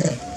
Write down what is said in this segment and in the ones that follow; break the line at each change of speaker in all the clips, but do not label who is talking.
Yeah.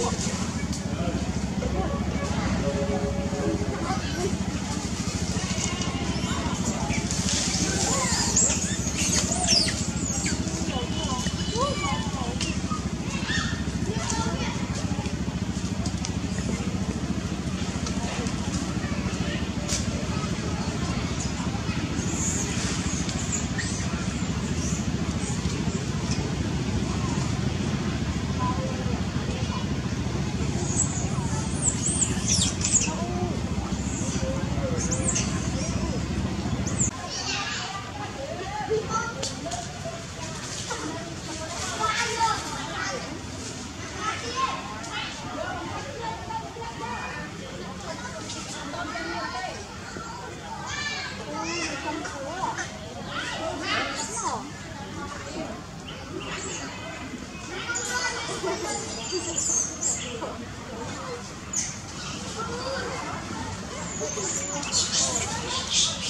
我。Thank you.